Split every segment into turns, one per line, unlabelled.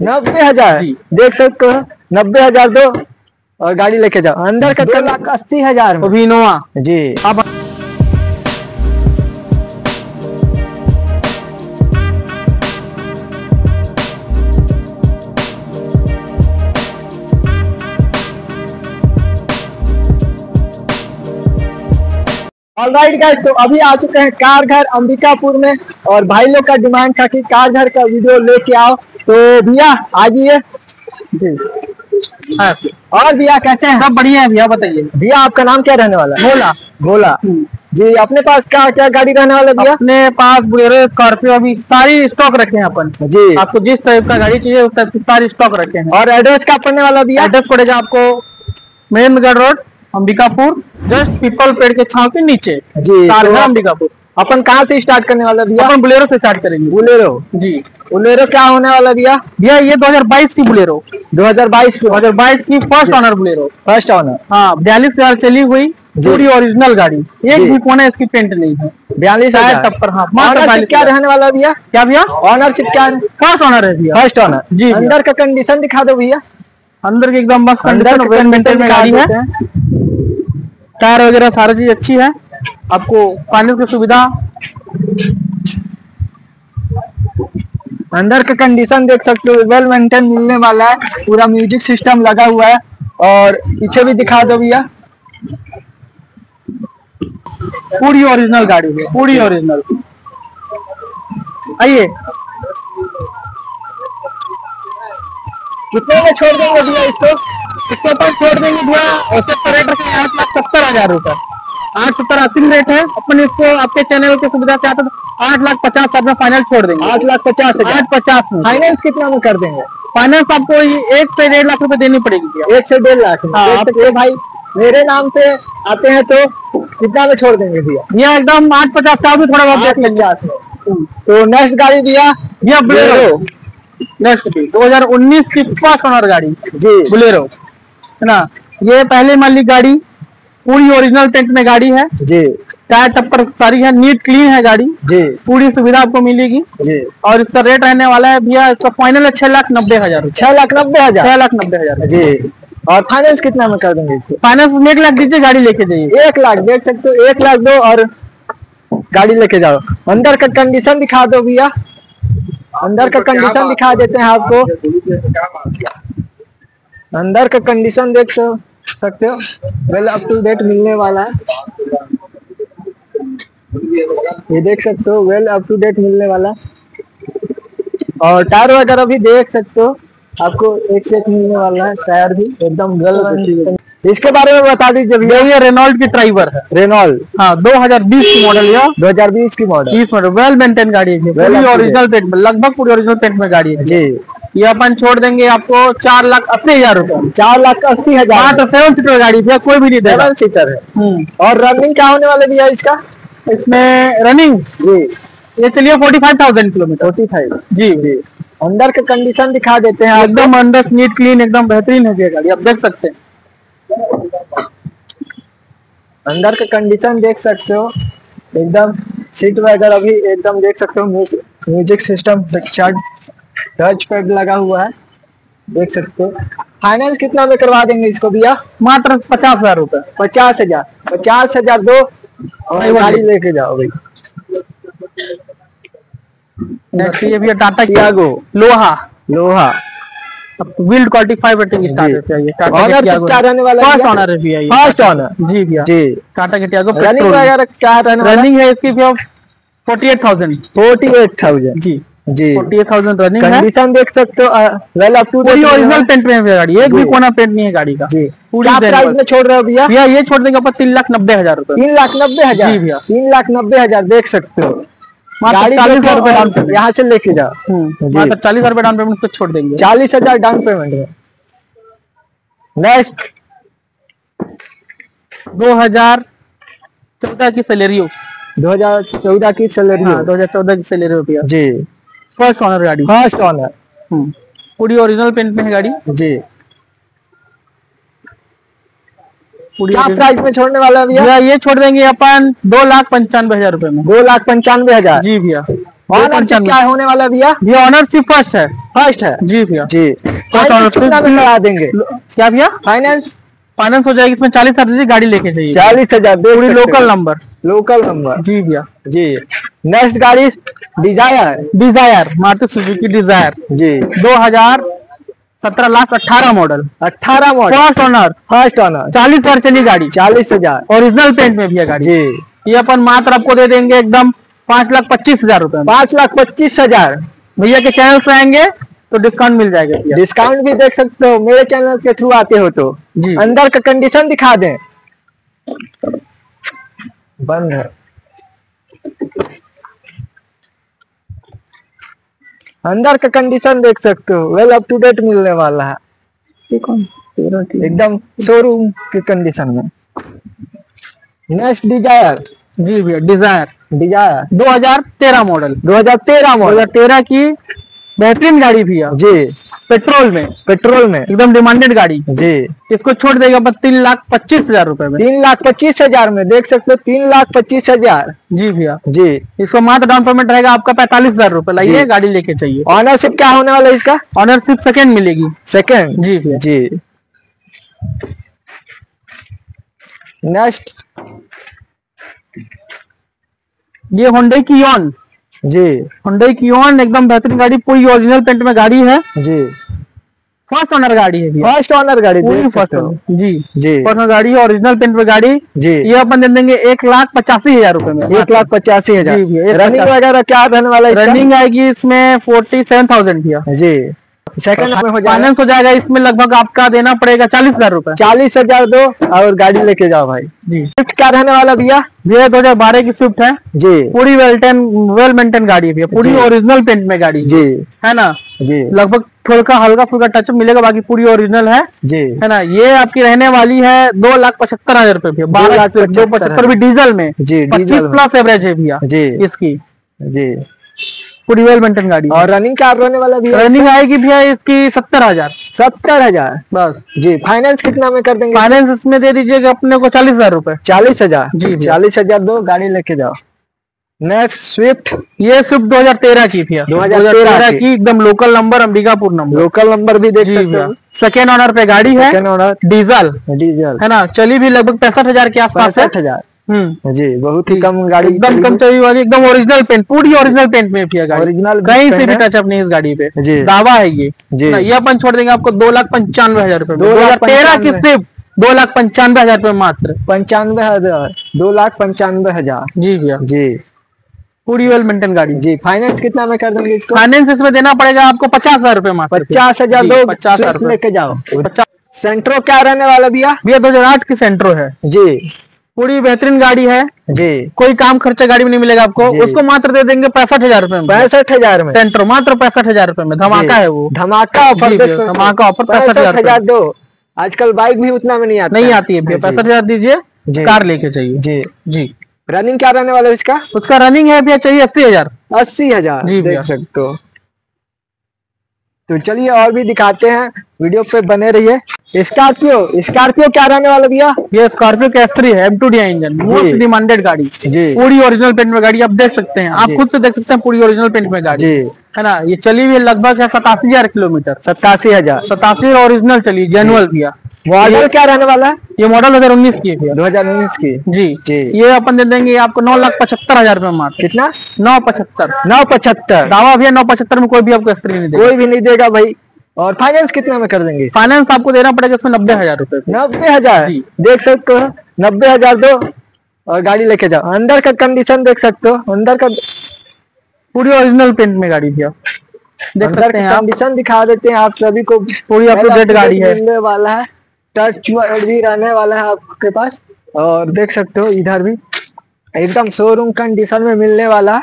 नब्बे हज़ार। देख सकते हो नब्बे हज़ार दो और गाड़ी लेके जाओ। अंदर का दो लाख अस्सी हज़ार में।
इनोवा।
जी।
अब
ऑलराइट गाइस तो अभी आ चुके हैं कार घर अंबिकापुर में और भाई लोग का डिमांड था कि कार घर का वीडियो लेके आओ। तो भैया आ जाइए जी।
हाँ,
और भैया कैसे हैं?
सब बढ़िया है भैया बताइए।
भैया आपका नाम क्या रहने वाला है?
बोला
भोला। जी अपने पास क्या क्या गाड़ी रहने वाला भैया?
अपने पास बुलेरो स्कॉर्पियो अभी सारी स्टॉक रखे हैं अपन।
जी।
आपको जिस टाइप का गाड़ी चाहिए उस टाइप की सारी स्टॉक रखे हैं।
और एड्रेस क्या पड़ने वाला भैया?
एड्रेस पड़ेगा आपको मेहनगढ़ रोड अंबिकापुर जस्ट पीपल पेड़ के छाव के नीचे।
जी तो
अंबिकापुर।
अपन कहाँ से स्टार्ट करने वाला भैया?
अपन बुलेरो से स्टार्ट करेंगे।
बुलेरो।
जी।
बुलेरो क्या होने वाला भैया?
भैया ये 2022 की बुलेरो।
2022 की?
2022 की first owner Bolero.
First owner
हाँ बयालीस हज़ार चली हुई पूरी ओरिजिनल गाड़ी। एक। भी कोना इसकी पेंट नहीं है।
बयालीस हज़ार।
टप्पर हाँ
ऑनरशिप क्या रहने वाला है भैया?
क्या भैया?
ऑनरशिप क्या
फ़र्स्ट ऑनर है भैया।
फ़र्स्ट ऑनर
जी,
अंदर का कंडीशन दिखा दो भैया।
अंदर की एकदम
अंदर
कंडीशन में गाड़ी है। टायर वगैरह सारा चीज़ अच्छी है। आपको फाइनेंस की सुविधा।
अंदर का कंडीशन देख सकते हो वेल मेंटेन मिलने वाला है, पूरा म्यूज़िक सिस्टम लगा हुआ है, और पीछे भी दिखा दो भैया।
पूरी ओरिजिनल गाड़ी है, पूरी ओरिजिनल आइए।
कितने में छोड़ देंगे भैया इसको?
इसके ऊपर छोड़ देंगे भैया औसत रेट रखेंगे आठ लाख सत्तर हज़ार रुपए। आठ सत्तर अस्सी में रेट है। अपन इसको आपके चैनल की सुविधा से आता तो आठ लाख पचास हज़ार में फाइनल छोड़ देंगे।
आठ लाख पचास हज़ार।
आठ पचास में।
फाइनेंस कितना में कर देंगे?
फाइनेंस आपको एक से डेढ़ लाख रुपए देनी पड़ेगी
एक से डेढ़ लाख।
हाँ, आप-
सकते भाई मेरे नाम से आते हैं तो कितना में छोड़ देंगे भैया?
भैया एकदम आठ पचास साल में थोड़ा बहुत
पचास में। तो नेक्स्ट गाड़ी भैया
भैया बुलेरो नेक्स्ट भी। 2019 की फ़र्स्ट ओनर गाड़ी।
जी।
बुलेरो है ना? ये पहले मालिक गाड़ी। पूरी ओरिजिनल टेंट में गाड़ी है।
जी।
टायर टप्पर सारी है नीट क्लीन है गाड़ी।
जी।
पूरी सुविधा आपको मिलेगी।
जी।
और इसका रेट रहने वाला है भैया इसका फाइनल है छह लाख नब्बे हज़ार
छह लाख नब्बे हज़ार?
छह लाख नब्बे हज़ार।
जी। और फाइनेंस कितना में कर देंगे
फाइनेंस में एक लाख दीजिए गाड़ी लेके जाइए।
एक लाख देख सकते हो एक लाख दो और गाड़ी लेके जाओ। अंदर का कंडीशन दिखा दो भैया। अंदर का कंडीशन दिखा देते हैं आपको। अंदर का कंडीशन देख सो- सकते हो? वेल अप टू डेट मिलने वाला है। ये देख सकते हो वेल अप टू डेट मिलने वाला और टायर वगैरह भी देख सकते हो। आपको एक से एक मिलने वाला है टायर भी एकदम गल इसके बारे में बता दीजिए भैया।
ये रेनॉल्ट की ड्राइवर है।
रेनॉल्ड
हाँ 2020 की मॉडल या?
2020 की मॉडल
20 मॉडल वेल मेंटेन गाड़ी है। पूरी ओरिजिनल पेंट में लगभग पूरी ओरिजिनल पेंट में गाड़ी है।
जी।
ये अपन छोड़ देंगे आपको चार लाख अस्सी हज़ार रुपए।
चार लाख अस्सी हज़ार।
मात्र सेवन सीटर गाड़ी भैया कोई भी नहीं देगा।
सेवन सीटर है।
हम्म,
और रनिंग क्या होने वाले भैया इसका?
इसमें रनिंग
जी।
ये चलिए forty five thousand kilometre
forty five
जी। जी।
अंदर का कंडीशन दिखा देते हैं
एकदम अंदर नीट क्लीन एकदम बेहतरीन है ये गाड़ी आप देख सकते हैं।
अंदर का कंडीशन देख सकते हो। एकदम सीट वगैरह अभी एकदम देख सकते हो। म्यूज़िक सिस्टम टच पैड लगा हुआ है। देख सकते हो। फाइनेंस कितना में करवा देंगे इसको भैया?
मात्र पचास हज़ार रुपए।
पचास हज़ार। पचास हज़ार दो। और गाड़ी लेके जाओ भाई
नेक्स्ट ये भैया टाटा
टियागो
लोहा।
लोहा।
Build quality five rating start है
क्या है
फ़र्स्ट
भैया?
ऑनर है भैया ये
फ़र्स्ट ऑनर
जी भैया।
जी।
टाटा के टियागो
क्या
रनिंग है? इसकी भैया। Forty eight thousand
forty eight thousand
जी।
जी।
Forty eight thousand running
condition देख सकते हो वेल अप टू
पूरी ओरिजिनल पेंट में है गाड़ी। एक भी कोना पेंट नहीं है गाड़ी का।
जी। क्या प्राइस में छोड़ रहे हो भैया?
भैया ये छोड़ देंगे तीन लाख नब्बे हज़ार रुपए।
तीन लाख नब्बे हज़ार?
जी भैया।
तीन लाख नब्बे हज़ार देख सकते हो। गाड़ी
चालीस हज़ार रुपए डाउन पेमेंट
यहाँ से लेके जाओ
हम्म, मात्र चालीस हज़ार रुपए डाउन पेमेंट पे छोड़ देंगे।
चालीस हज़ार डाउन पेमेंट में नेक्स्ट
दो हज़ार चौदह की सैलरी हो।
दो हज़ार चौदह की सैलरी
हाँ दो हज़ार चौदह की सैलरी हो भैया।
जी।
फ़र्स्ट ऑनर गाड़ी।
फ़र्स्ट ऑनर
हम्म, पूरी ओरिजिनल पेंट में है गाड़ी?
जी। क्या प्राइस में छोड़ने वाला है भैया?
ये छोड़ देंगे अपन दो लाख पंचानवे हज़ार रुपए में।
दो लाख पंचानवे हज़ार?
जी भैया।
ऑनर क्या होने वाला भैया?
ये ऑनरशिप फ़र्स्ट है।
फ़र्स्ट है?
जी भैया।
जी। करा देंगे।
क्या भैया?
फाइनेंस
फाइनेंस हो जाएगी इसमें चालीस हज़ार गाड़ी लेके जाइए।
चालीस हज़ार
पूरी लोकल नंबर
लोकल नंबर
जी भैया।
जी। नेक्स्ट गाड़ी Dzire.
Dzire Maruti Suzuki Dzire.
जी।
2017 लास्ट 18 मॉडल
अठारह model
first owner
first owner
चालीस हज़ार चली गाड़ी।
चालीस हज़ार।
ओरिजिनल पेंट में भी है गाड़ी।
जी।
ये अपन मात्र आपको दे देंगे एकदम पाँच लाख पच्चीस हज़ार रूपए
पाँच लाख पच्चीस हज़ार।
भैया के चैनल से आएँगे तो डिस्काउंट मिल जाएगा
डिस्काउंट भी देख सकते हो। मेरे चैनल के थ्रू आते हो तो।
जी।
अंदर का कंडीशन दिखा दें। बंद है। अंदर का कंडीशन देख सकते हो। वेल अप टू डेट मिलने वाला है। एकदम शोरूम के कंडीशन में। नेक्स्ट डिज़ायर
जी भैया डिज़ायर
डिज़ायर
2013 मॉडल
2013 मॉडल
2013 की बेहतरीन गाड़ी भैया।
जी।
पेट्रोल में
पेट्रोल में।
एकदम डिमांडेड गाड़ी।
जी।
इसको छोड़ देगा बस तीन लाख पच्चीस हज़ार रुपए में।
तीन लाख पच्चीस हज़ार में देख सकते हो तीन लाख पच्चीस हज़ार।
जी भैया।
जी।
इसको मात्र डाउन पेमेंट रहेगा आपका पैंतालीस हज़ार रुपए। लाइए। गाड़ी लेके चाहिए
ऑनरशिप क्या होने वाला है इसका?
ऑनरशिप सेकेंड मिलेगी।
सेकेंड
जी भैया।
जी। नेक्स्ट
ये होंडे की यॉन
जी।
हुंडई की ओन एकदम बेहतरीन गाड़ी पूरी ओरिजिनल पेंट में गाड़ी है।
जी।
फ़र्स्ट ऑनर गाड़ी है
फ़र्स्ट ऑनर गाड़ी
पूरी फ़र्स्ट जी।
जी।
फ़र्स्ट ऑनर गाड़ी ओरिजिनल पेंट में गाड़ी।
जी।
ये अपन दे देंगे एक लाख पचासी हज़ार रूपए में।
एक लाख पचासी हज़ार। रनिंग वगैरह क्या रहने वाला है
रनिंग आएगी इसमें फोर्टी सेवन थाउज़ेंड भैया।
जी। सेकंड में हो जाएगा।
फाइनेंस हो जाएगा इसमें लगभग आपका देना पड़ेगा चालीस हज़ार रुपए।
चालीस हज़ार दो और गाड़ी लेके जाओ भाई।
जी।
स्विफ्ट क्या रहने वाला भैया?
भैया दो हज़ार बारह की स्विफ्ट है।
जी।
पूरी वेल टेन वेल मेंटेन गाड़ी है भैया। पूरी ओरिजिनल पेंट में गाड़ी
जी।
है ना?
जी।
लगभग थोड़ा हल्का फुल्का टचअप मिलेगा बाकी पूरी ओरिजिनल है।
जी।
है ना? ये आपकी रहने वाली है दो लाख पचहत्तर हज़ार रुपए भैया। बारह
लाख पचहत्तर।
भी डीजल में।
जी
पच्चीस
डीजल
प्लस एवरेज है भैया
जी।
इसकी।
जी।
पूरी वेल मेंटेन गाड़ी
और रनिंग क्या रहने वाला भैया
रनिंग आएगी भैया इसकी सत्तर हज़ार।
सत्तर हज़ार?
बस।
जी फाइनेंस कितना में कर देंगे?
फाइनेंस इसमें दे दीजिएगा अपने को चालीस हज़ार रुपए।
चालीस हज़ार?
जी
चालीस हज़ार दो गाड़ी लेके जाओ। नेक्स्ट स्विफ्ट
ये स्विफ्ट 2013 की भैया।
2013
की। एकदम local number Ambikapur number
local number भी देख सकते हो।
सेकेंड ऑनर पे गाड़ी है। डीजल
डीजल
है ना? चली भी लगभग पैंसठ हज़ार के आसपास
पैंसठ हज़ार। जी बहुत ही कम गाड़ी
एकदम कम चली वाली एकदम ओरिजिनल पेंट पूरी ओरिजिनल पेंट में भैया गाड़ी।
ओरिजिनल
कहीं से भी टचअप नहीं इस गाड़ी पे।
जी।
दावा है ये।
जी।
ये अपन छोड़ देंगे आपको दो लाख पंचानवे हज़ार रुपए
दो
दो हज़ार तेरह की सिर्फ़ दो लाख पंचानवे हज़ार रुपए मात्र।
पंचानवे हज़ार। दो लाख पंचानवे हज़ार।
जी भैया।
जी।
पूरी वेल मेंटेन गाड़ी।
जी फाइनेंस कितना में कर देंगे इसको?
फाइनेंस इसमें देना पड़ेगा आपको पचास हज़ार रुपए मात्र।
पचास हज़ार दो
पचास हज़ार
लेके जाओ।
पचास
सेंट्रो क्या रहने वाला भैया?
भैया दो हज़ार आठ की सेंट्रो है।
जी।
पूरी बेहतरीन गाड़ी है।
जी।
कोई काम खर्चा गाड़ी में नहीं मिलेगा आपको। उसको मात्र दे देंगे पैंसठ हज़ार रुपए में।
पैंसठ हज़ार में।
सेंट्रो मात्र पैंसठ हज़ार रुपए में। धमाका है वो।
धमाका ऑफ़र।
धमाका ऑफ़र पैंसठ हज़ार
दो। आजकल बाइक भी उतना में नहीं आता।
नहीं आती है पैंसठ हज़ार दीजिए कार लेके चाहिए
जी।
जी।
रनिंग क्या रहने वाला है इसका?
उसका रनिंग है भैया चाहिए अस्सी हज़ार।
अस्सी हज़ार।
जी भैया।
देख सकते हो। तो चलिए और भी दिखाते हैं। वीडियो पे बने रहिए। स्कॉर्पियो स्कॉर्पियो क्या रहने वाला भैया?
ये स्कॉर्पियो के एस है M two D engine most demanded गाड़ी।
जी।
पूरी ओरिजिनल पेंट में गाड़ी आप देख सकते हैं। आप खुद से देख सकते हैं पूरी ओरिजिनल पेंट में गाड़ी।
जी।
है ना? ये चली हुई लगभग है सतासी हज़ार किलोमीटर।
सतासी हज़ार।
सतासी ओरिजिनल चली जेनुअल भैया।
मॉडल क्या रहने वाला है?
ये मॉडल दो हज़ार उन्नीस की है
दो हज़ार उन्नीस की?
जी।
जी।
ये अपन दे देंगे आपको नौ लाख पचहत्तर हज़ार रुपए मात्र
कितना?
नौ पचहत्तर।
नौ पचहत्तर।
दावा भैया नौ पचहत्तर में कोई भी आपको स्त्री नहीं देगा।
कोई भी नहीं देगा भाई। और फाइनेंस कितने में कर देंगे?
फाइनेंस आपको देना पड़ेगा इसमें नब्बे हज़ार रुपए
नब्बे हज़ार?
जी।
देख सकते हो नब्बे हज़ार दो और गाड़ी लेके जाओ। अंदर का कंडीशन देख सकते हो अंदर का
पूरी ओरिजिनल पेंट में गाड़ी भैया। देख सकते हैं
कंडीशन दिखा देते हैं आप सभी को।
पूरी
पहला
date गाड़ी है।
वाला है। टच वर्ड भी रहने वाला है आपके पास और देख सकते हो इधर भी। एकदम शोरूम कंडीशन में मिलने वाला।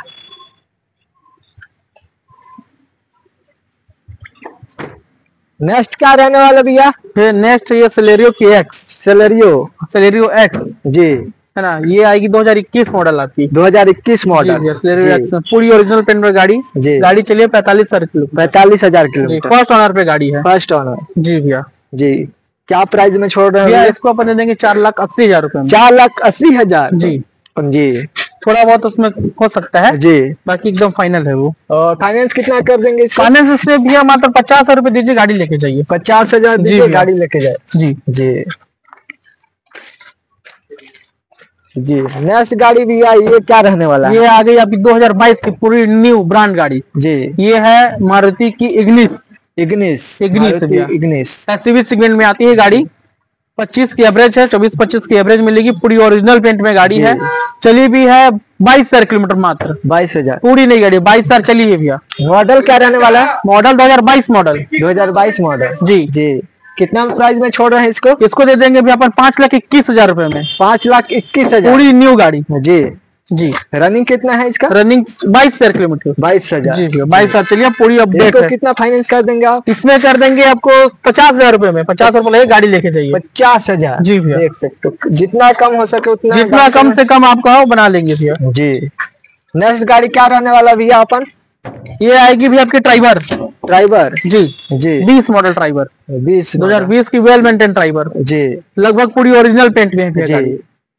नेक्स्ट क्या रहने वाला भैया?
फिर नेक्स्ट चाहिए सेलेरियो की एक्स
सेलेरियो
सेलेरियो एक्स
जी।
है ना ये आएगी 2021 मॉडल आपकी।
2021
जी
मॉडल
पूरी ओरिजिनल पेंट में गाड़ी।
जी।
गाड़ी चलिए पैतालीस हज़ार किलो
पैतालीस हज़ार किलोमीटर।
फ़र्स्ट ऑनर पे गाड़ी है।
फ़र्स्ट ऑनर
जी भैया।
जी। क्या प्राइस में छोड़ रहे हैं
इसको अपन दे देंगे चार लाख अस्सी हज़ार रुपए
चार लाख अस्सी हज़ार?
जी।
जी।
थोड़ा बहुत उसमें हो सकता है।
जी।
बाकी एकदम फाइनल है वो।
फाइनेंस कितना कर देंगे
फाइनेंस इसमें भैया मात्र पचास हज़ार रुपए दीजिए गाड़ी लेके जाइए।
पचास हज़ार
जी
दीजिए गाड़ी लेके जाए।
जी।
जी। जी। नेक्स्ट गाड़ी भी आई ये क्या रहने वाला है?
ये आ गई आपकी 2022 की पूरी न्यू ब्रांड गाड़ी।
जी।
ये है मारुति की Ignis
Ignis
Ignis
Ignis
SUV segment में आती है गाड़ी। 25 की एवरेज है 24 25 की एवरेज मिलेगी। पूरी ओरिजिनल पेंट में गाड़ी है। चली भी है बाईस हज़ार किलोमीटर मात्र।
बाईस हज़ार।
पूरी नई गाड़ी बाईस हज़ार चली है भैया।
मॉडल क्या रहने वाला है?
मॉडल 2022 मॉडल
2022 मॉडल
जी।
जी। कितना प्राइस में छोड़ रहे हैं इसको?
इसको दे देंगे भैया अपन पाँच लाख इक्कीस हज़ार रुपए में।
पाँच लाख इक्कीस हज़ार।
पूरी न्यू गाड़ी।
जी।
जी।
रनिंग कितना है इसका?
रनिंग बाईस हज़ार किलोमीटर।
बाईस हज़ार।
जी बाईस हज़ार। चलिए पूरी अपडेट है।
कितना फाइनेंस कर देंगे आप?
इसमें कर देंगे आपको पचास हज़ार रुपए में। पचास रुपए लगे गाड़ी लेके जाइए।
पचास हज़ार?
जी भैया।
देख सकते हो। जितना कम हो सके उतना
जितना कम से कम आपका हो बना लेंगे भैया।
जी। नेक्स्ट गाड़ी क्या रहने वाला भैया अपन?
ये आएगी भी आपकी ड्राइवर
ड्राइवर
जी।
जी।
बीस मॉडल ड्राइवर
बीस
2020 की वेल मेंटेन ड्राइवर
जी।
लगभग पूरी ओरिजिनल पेंट में है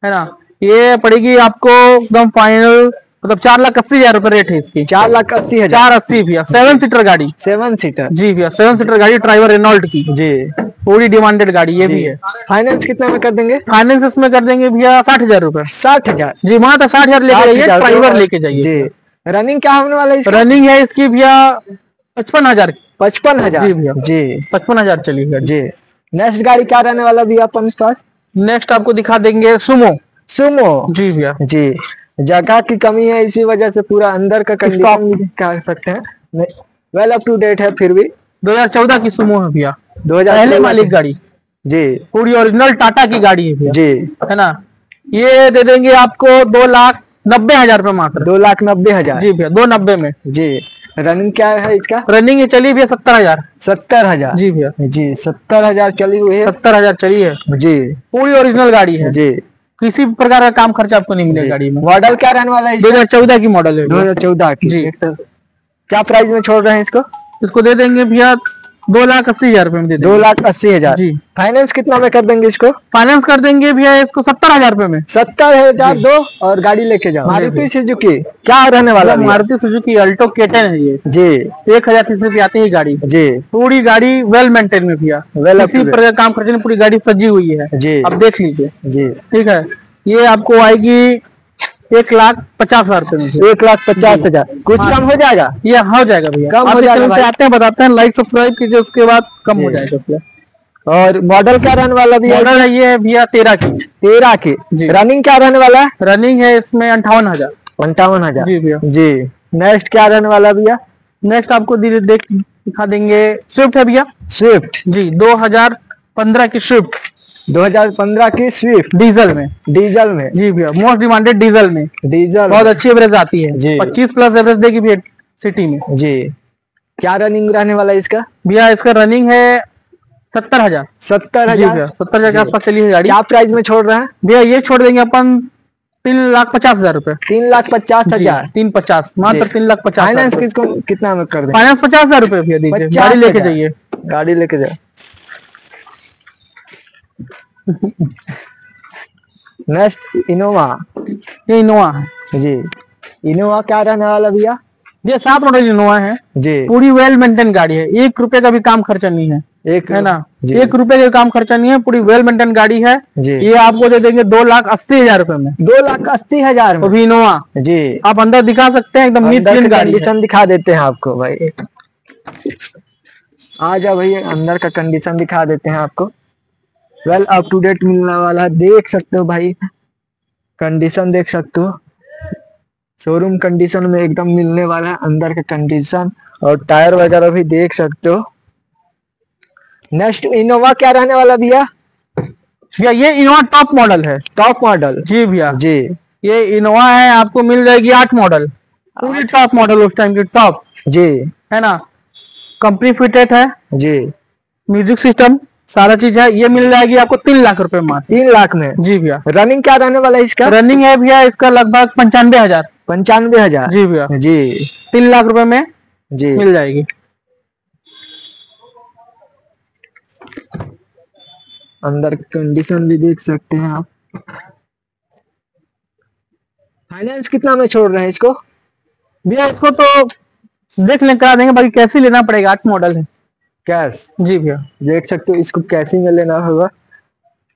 है ना? ये पड़ेगी आपको एकदम फाइनल मतलब चार लाख अस्सी हज़ार रूपए रेट है इसकी।
चार लाख अस्सी हज़ार।
चार अस्सी भैया सेवन सीटर गाड़ी।
सेवन सीटर
जी भैया सेवन सीटर गाड़ी ड्राइवर रेनॉल्ट की।
जी।
पूरी डिमांडेड गाड़ी ये भी है।
फाइनेंस कितना में कर देंगे?
फाइनेंस इसमें कर देंगे भैया साठ हज़ार रुपए।
साठ हज़ार।
जी वहाँ तो साठ हज़ार लेके जाइए ड्राइवर लेके जाइए।
जी। रनिंग क्या होने वाला है
रनिंग है इसकी भैया पचपन हज़ार।
पचपन हज़ार।
जी भैया।
जी।
पचपन हज़ार चली गाड़ी।
जी। नेक्स्ट गाड़ी क्या रहने वाला भैया अपन पास?
नेक्स्ट आपको दिखा देंगे सुमो
सुमो
जी भैया।
जी जगह की कमी है इसी वजह से पूरा अंदर का कंडीशन कह सकते हैं। वेल अप टू डेट है फिर भी।
2014 की सुमो है भैया।
दो हज़ार
पहले मालिक गाड़ी।
जी।
पूरी ओरिजिनल टाटा की गाड़ी है भैया।
जी।
है ना? ये दे देंगे आपको दो लाख नब्बे हज़ार रुपए मात्र।
दो लाख नब्बे हज़ार।
जी भैया दो नब्बे में।
जी। रनिंग क्या है इसका?
रनिंग ये चली भैया सत्तर हज़ार।
सत्तर हज़ार।
जी भैया।
जी सत्तर हज़ार चली हुई है।
सत्तर हज़ार चली है।
जी।
पूरी ओरिजिनल गाड़ी है।
जी।
किसी भी प्रकार का काम खर्चा आपको नहीं मिलेगा गाड़ी में।
मॉडल क्या रहने वाला है
दो हज़ार चौदह की मॉडल है।
दो हज़ार चौदह की
जी।
तो। क्या प्राइस में छोड़ रहे हैं इसको?
इसको दे देंगे भैया दो लाख अस्सी हज़ार रुपए में दे
दो लाख अस्सी हज़ार।
जी।
फाइनेंस कितना में कर देंगे इसको?
फाइनेंस कर देंगे भैया इसको सत्तर हज़ार रूपए में।
सत्तर हज़ार दो और गाड़ी लेके जाओ। मारुति सुजुकी क्या रहने वाला?
मारुति सुजुकी अल्टो केटन है ये।
जी।
एक हज़ार सीसी की आती है गाड़ी।
जी।
पूरी गाड़ी वेल मेंटेन में भैया. प्रकार काम खर्चे पूरी गाड़ी सजी हुई है।
जी।
अब देख लीजिए।
जी।
ठीक है। ये आपको आएगी एक लाख पचास हज़ार रुपए
एक लाख पचास हज़ार। कुछ कम हो जाएगा?
ये हो जाएगा भैया।
कम हो जाएगा।
आते हैं बताते हैं लाइक सब्सक्राइब कीजिए उसके बाद कम हो जाएगा
और मॉडल क्या रहने वाला भैया?
मॉडल है ये भैया तेरह की।
तेरह की। रनिंग क्या रहने वाला है?
रनिंग है इसमें अंठावन हज़ार।
अंठावन हज़ार।
जी भैया।
जी। नेक्स्ट क्या रहने वाला भैया?
नेक्स्ट आपको देख दिखा देंगे। स्विफ्ट है भैया।
स्विफ्ट
जी 2015 की स्विफ्ट
2015 की स्विफ्ट
डीजल में।
डीजल में।
जी भैया मोस्ट डिमांडेड डीजल में।
डीजल
बहुत अच्छी एवरेज आती है।
जी।
25 प्लस एवरेज देगी भैया सिटी में।
जी। क्या रनिंग रहने वाला है इसका?
भैया इसका रनिंग है सत्तर हज़ार।
सत्तर हज़ार।
सत्तर हज़ार के आसपास चली है गाड़ी।
क्या प्राइस में छोड़ रहे हैं?
भैया ये छोड़ देंगे अपन तीन लाख पचास हज़ार रुपए।
तीन लाख पचास हज़ार।
तीन पचास मात्र तीन लाख पचास
फाइनेंस किसको कितना में कर देंगे
फाइनेंस पचास हज़ार रुपए भैया दीजिए। गाड़ी लेके जाइए।
गाड़ी लेके जाओ नेक्स्ट इनोवा
ये इनोवा
जी। इनोवा क्या रहने वाला भैया?
ये सात मॉडल इनोवा है।
जी।
पूरी वेल मेंटेन गाड़ी है। एक रुपए का भी काम खर्चा नहीं है।
एक
है ना? एक रुपए का काम खर्चा नहीं है। पूरी वेल मेंटेन गाड़ी है।
जी।
ये आपको दे देंगे दो लाख अस्सी हज़ार रूपए में।
दो लाख अस्सी हज़ार में?
इनोवा
जी।
आप अंदर दिखा सकते हैं एकदम नीट क्लीन
कंडीशन दिखा देते हैं आपको भाई। आ जाओ भैया अंदर का कंडीशन दिखा देते हैं आपको। वेल अप टू डेट मिलने वाला है देख सकते हो भाई। कंडीशन देख सकते हो। शोरूम कंडीशन में एकदम मिलने वाला है अंदर का कंडीशन और टायर वगैरह भी देख सकते हो। नेक्स्ट इनोवा क्या रहने वाला भैया?
भैया ये इनोवा टॉप मॉडल है।
टॉप मॉडल
जी भैया।
जी।
ये इनोवा है आपको मिल जाएगी आठ मॉडल पूरी टॉप मॉडल उस टाइम की टॉप
जी।
है ना? कंपनी फिटेड है।
जी।
म्यूज़िक सिस्टम सारा चीज़ है ये मिल जाएगी आपको तीन लाख रुपए मात्र।
तीन लाख में?
जी भैया।
रनिंग क्या रहने वाला है इसका?
रनिंग है भैया इसका लगभग पंचानवे हज़ार।
पंचानवे हज़ार?
जी भैया।
जी।
तीन लाख रुपए में
जी।
मिल जाएगी।
अंदर कंडीशन भी देख सकते हैं आप। फाइनेंस कितना में छोड़ रहे हैं इसको?
भैया इसको तो देख लें करा देंगे बाकी कैसे लेना पड़ेगा? आठ मॉडल है।
कैश?
जी भैया।
देख सकते हो इसको कैसे में लेना होगा।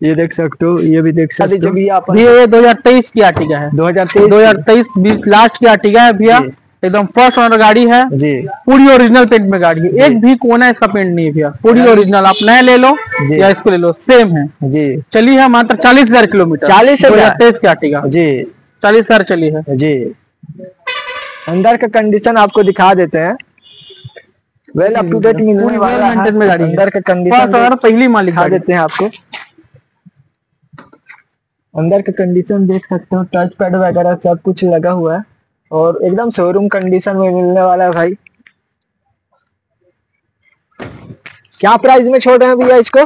ये देख सकते हो ये भी देख सकते हो।
भैया ये 2023 की आर्टिका है।
2023
2023 बीस लास्ट की आर्टिका है भैया। एकदम फ़र्स्ट ऑनर गाड़ी है।
जी।
पूरी ओरिजिनल पेंट में गाड़ी है। एक भी कोना इसका पेंट नहीं है भैया। पूरी ओरिजिनल आप नया ले लो। या इसको ले लो सेम है।
जी।
चली है मात्र चालीस हज़ार किलोमीटर।
40,000?
तेईस की आर्टिका
जी।
चालीस हज़ार चली है।
जी। अंदर का कंडीशन आपको दिखा देते हैं। वेल अप टू डेट
पूरी
वाला
maintained में गाड़ी
अंदर का कंडीशन
ओनर पहली मालिक
दिखा देते हैं आपको। अंदर का कंडीशन देख सकते हो। टच पैड वगैरह सब कुछ लगा हुआ है। और एकदम शोरूम कंडीशन में मिलने वाला है भाई। क्या प्राइस में छोड़ रहे हैं भैया इसको?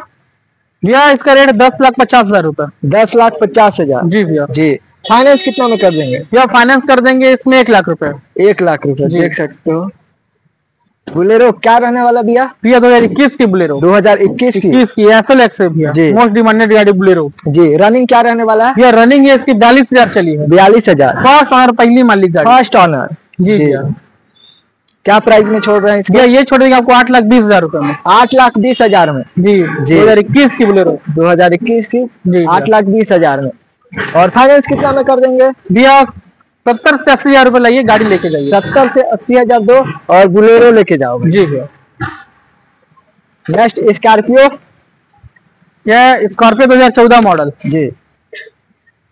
भैया इसका रेट दस लाख पचास हज़ार रूपए।
दस लाख पचास हज़ार।
जी भैया।
जी। फाइनेंस कितना में कर देंगे?
भैया फाइनेंस कर देंगे इसमें एक लाख रुपए।
एक लाख रुपए देख सकते हो। बुलेरो क्या रहने वाला भैया?
भैया दो हज़ार इक्कीस की बुलेरो।
2021 की?
इक्कीस की एस एल एक्स है भैया। मोस्ट डिमांडेड गाड़ी बुलेरो।
जी रनिंग क्या रहने वाला है?
भैया रनिंग है इसकी बयालीस हज़ार चली है।
बयालीस हज़ार।
फ़र्स्ट ओनर पहली मालिक गाड़ी।
फ़र्स्ट ऑनर
जी भैया।
क्या प्राइस में छोड़ रहे हैं
भैया ये छोड़ देंगे आपको आठ लाख बीस हज़ार रूपए में।
आठ लाख बीस हज़ार में।
जी
जी।
दो हज़ार इक्कीस की बुलेरो।
2021 की? आठ लाख बीस हज़ार में। और फाइनेंस कितना में कर देंगे?
भैया सत्तर से अस्सी हज़ार रूपए लाइए गाड़ी लेके जाइए।
सत्तर से अस्सी हज़ार दो और बुलेरो लेके जाओगे
जी भैया
नेक्स्ट स्कॉर्पियो
यह स्कॉर्पियो दो हज़ार चौदह मॉडल
जी।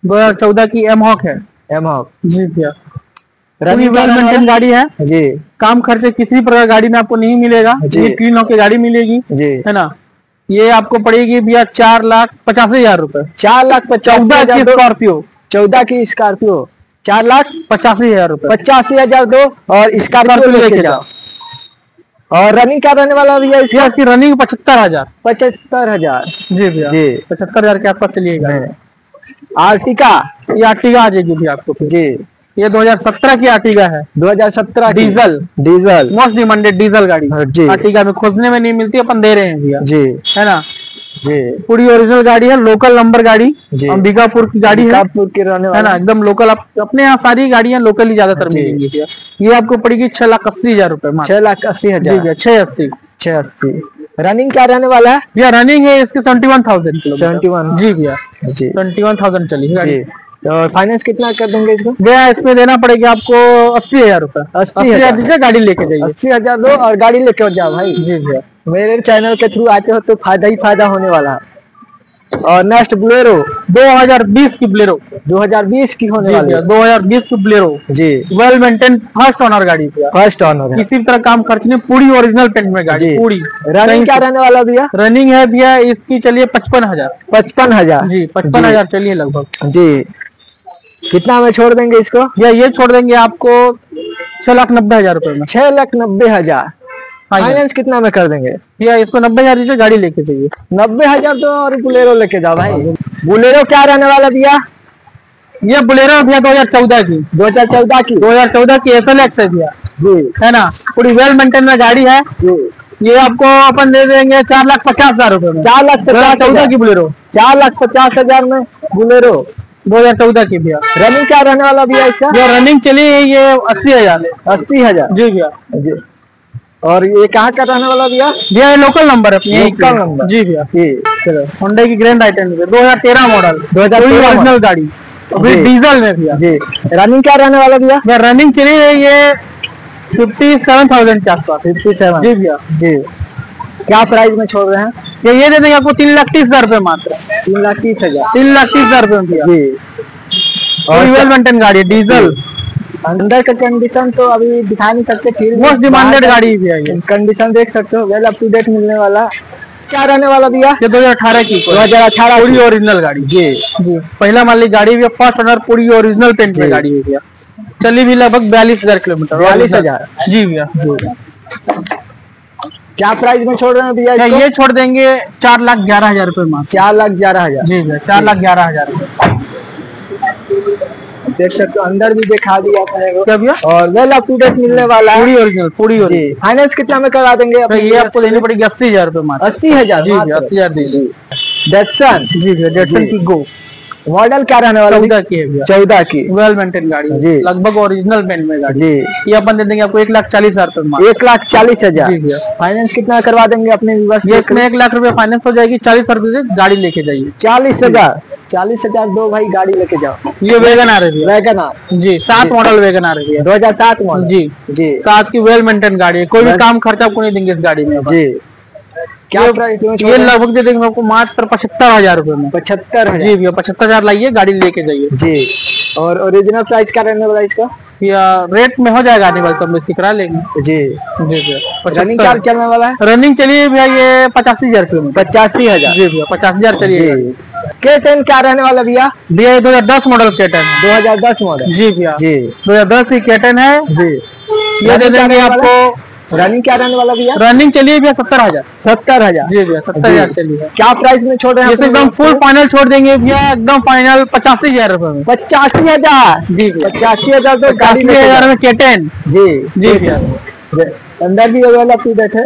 दो हज़ार चौदह की एमहॉक है।
एमहॉक
जी भैया।
रनिंग
वेल मेंटेन गाड़ी है।
जी।
काम खर्चे किसी प्रकार गाड़ी में आपको नहीं मिलेगा।
जी।
ये क्लीन होकर गाड़ी मिलेगी।
जी।
है ना? ये आपको पड़ेगी भैया चार लाख पचासी हज़ार रूपए
चार लाख पचासी
चौदह की
हज़ार
स्कॉर्पियो
चौदह की स्कॉर्पियो चार लाख
पचासी हज़ार रुपए।
पचासी हज़ार दो और स्कॉर्पियो लेके जाओ। और रनिंग क्या रहने वाला भैया इसका?
इसकी रनिंग पचहत्तर हज़ार।
पचहत्तर हज़ार।
जी भैया।
जी।
पचहत्तर हज़ार के आसपास चलिएगा।
आर्टिका
ये आर्टिका आ जाएगी भैया आपको।
जी।
ये 2017 की आर्टिका है।
2017 की।
Diesel.
Diesel.
Most demanded diesel गाड़ी।
जी।
आर्टिगा में खोजने में नहीं मिलती अपन दे रहे हैं भैया।
जी।
है ना?
जी।
पूरी ओरिजिनल गाड़ी है लोकल नंबर गाड़ी। अंबिकापुर की गाड़ी है।
के रहने
है ना एकदम लोकल आप अपने यहाँ सारी गाड़ियाँ लोकल ही ज़्यादातर मिलेंगी ये आपको पड़ेगी छह लाख अस्सी हज़ार रूपए
छह लाख अस्सी हज़ार।
छह अस्सी।
छह अस्सी। रनिंग क्या रहने वाला है?
भैया रनिंग है इसके सेवेंटी वन थाउज़ेंड
71
जी भैया।
जी।
सेवेंटी वन थाउज़ेंड चली गाड़ी।
फाइनेंस कितना कर देंगे इसको?
भैया इसमें देना पड़ेगा आपको अस्सी हज़ार रुपए।
अस्सी। हज़ार
गाड़ी लेके जाइए।
अस्सी हज़ार दो और गाड़ी लेके जाओ भाई।
जी भैया।
मेरे चैनल के थ्रू आते हो तो फ़ायदा ही फ़ायदा होने वाला है। और नेक्स्ट ब्लेरो
2020 की बुलेरो
2020 की होने वाली है।
2020 की बुलेरो
जी।
वेल मेंटेन फ़र्स्ट ओनर गाड़ी
फ़र्स्ट ऑनर
किसी भी तरह काम खर्च नहीं पूरी ओरिजिनल पेंट में गाड़ी पूरी।
रनिंग क्या रहने वाला भैया?
रनिंग है भैया इसकी चलिए पचपन हज़ार।
पचपन हज़ार।
जी पचपन हज़ार चलिए लगभग।
जी। कितना में छोड़ देंगे इसको?
भैया ये छोड़ देंगे आपको छह लाख नब्बे हज़ार रुपए में।
छह लाख नब्बे हज़ार। फाइनेंस कितना में कर देंगे?
भैया इसको नब्बे हज़ार दीजिए गाड़ी लेके जाइए।
नब्बे हज़ार तो और बुलेरो लेके जाओ भाई। बुलेरो क्या रहने वाला भैया?
ये बुलेरो है भैया दो हज़ार चौदह की।
दो हज़ार चौदह की?
दो हज़ार चौदह की एस एल एक्स है भैया।
जी।
है ना? पूरी वेल मेंटेन में गाड़ी है। ये आपको अपन दे देंगे चार लाख पचास हज़ार रूपए में।
चार लाख पचास
चौदह की बुलेरो।
चार लाख पचास हज़ार में बुलेरो।
दो हज़ार चौदह की भैया।
रनिंग क्या रहने वाला भैया इसका?
जो रनिंग चली है ये अस्सी हज़ार है।
अस्सी हज़ार।
जी भैया।
जी। और ये कहाँ का रहने वाला भैया?
भैया ये लोकल नंबर है। अपनी
लोकल नंबर।
जी भैया।
चलो।
होंडा की ग्रैंड आइटम दो हज़ार तेरह मॉडल
2013
ओरिजिनल गाड़ी। अभी डीजल में भैया।
जी। रनिंग क्या रहने वाला भैया?
भैया रनिंग चली है ये फिफ्टी सेवन थाउज़ेंड के आसपास।
फिफ्टी सेवन
जी भैया।
जी। क्या प्राइस में छोड़ रहे हैं?
ये ये दे देंगे आपको तीन लाख तीस हज़ार रुपए मात्र।
तीन लाख तीस हज़ार।
तीन लाख तीस हज़ार रुपए
जी।
और मेंटेन गाड़ी डीजल
अंदर का कंडीशन तो अभी दिखा नहीं सकते फिर
मोस्ट डिमांडेड गाड़ी भी है
कंडीशन देख सकते हो। वेल अप टू डेट मिलने वाला। क्या रहने वाला भैया?
ये दो हज़ार अठारह की।
दो हज़ार अठारह
पूरी ओरिजिनल गाड़ी
जी।
जी। पहला मान ली गाड़ी भी फ़र्स्ट ओनर पूरी ओरिजिनल पेंट में गाड़ी है। भैया चली भी लगभग बयालीस हज़ार किलोमीटर।
42,000
जी भैया।
जी। क्या प्राइस में छोड़ रहे हैं भैया
ये छोड़ देंगे चार लाख ग्यारह हज़ार रुपए
चार लाख ग्यारह हज़ार।
जी भैया चार लाख ग्यारह हज़ार। रुपए
देख सकते हो अंदर भी दिखा दिया अपने को
क्या भैया?
और वेल अप टू डेट मिलने वाला है।
पूरी ओरिजिनल पूरी ओरिजिनल
फाइनेंस कितना में करा देंगे?
तो ये आपको लेनी पड़ेगी अस्सी हज़ार रूपए
अस्सी हज़ार
अस्सी हज़ार दीजिए।
डेटसन
जी भैया डेटसन की गो
मॉडल क्या रहने वाला
चौदह की है
चौदह की।
वेल मेंटेन गाड़ी
जी।
लगभग ओरिजिनल पेंट में गाड़ी
जी।
ये अपन दे देंगे आपको एक लाख चालीस हज़ार
एक लाख चालीस हज़ार। फाइनेंस कितना करवा देंगे अपने
ये इसमें एक लाख रुपए फाइनेंस हो जाएगी चालीस हज़ार रुपए गाड़ी लेके जाइए।
चालीस हज़ार। चालीस हज़ार दो भाई गाड़ी लेके जाओ।
ये वेगन आ रही है
वैगन आर
जी सात मॉडल वेगन आ रही है
दो हज़ार सात मॉडल
जी।
जी।
सात की वेल मेंटेन गाड़ी है। कोई भी काम खर्चा आपको नहीं देंगे इस गाड़ी में।
जी। क्या प्राइस
ये लगभग दे देंगे आपको मात्र पचहत्तर हज़ार रुपए में।
पचहत्तर
जी भैया पचहत्तर हज़ार लाइए गाड़ी लेके जाइए।
जी। और ओरिजिनल प्राइस क्या रहने वाला इसका?
या रेट में हो जाएगा आने वाले तो हम बेसी करा लेंगे।
जी।
जी भैया
रनिंग क्या चलने वाला है?
रनिंग चलिए भैया ये पचासी हज़ार किलोमीटर
पचासी हज़ार।
जी भैया पचास हज़ार चलिए।
के टेन क्या रहने वाला भैया?
भैया दो हज़ार दस मॉडल केटन है
दो हज़ार दस मॉडल
जी भैया।
जी।
दो हज़ार दस की केटन है।
जी।
ये दे देंगे आपको
रनिंग क्या रहने वाला भैया?
रनिंग चलिए भैया सत्तर हज़ार।
सत्तर हज़ार?
जी भैया सत्तर हज़ार चलिए।
क्या प्राइस में छोड़ रहे हैं
एकदम फुल फाइनल छोड़ देंगे भैया एकदम फाइनल पचासी हज़ार रूपए में।
पचासी हज़ार?
जी
पचासी हज़ार तो गाड़ी
हज़ार में केटेन
जी
जी भैया।
अंदर भी अवेलेबल बैठे।